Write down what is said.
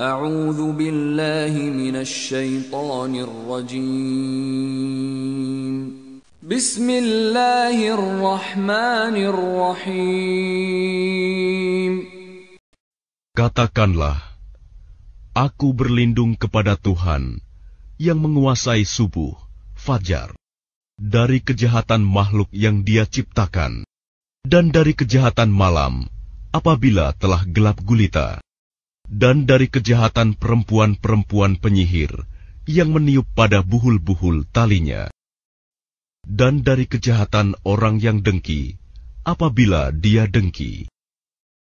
أعوذ بالله من الشيطان الرجيم بسم الله الرحمن الرحيم Katakanlah, Aku berlindung kepada Tuhan yang menguasai subuh, fajar, dari kejahatan makhluk yang dia ciptakan, dan dari kejahatan malam apabila telah gelap gulita, dan dari kejahatan perempuan-perempuan penyihir yang meniup pada buhul-buhul talinya, dan dari kejahatan orang yang dengki apabila dia dengki.